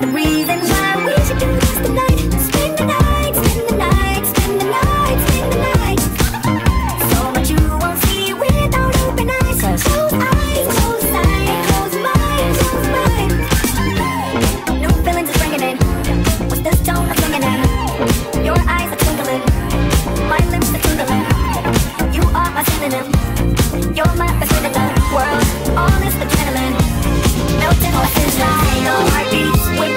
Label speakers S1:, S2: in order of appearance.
S1: the reason why we should do this tonight. What's in my face?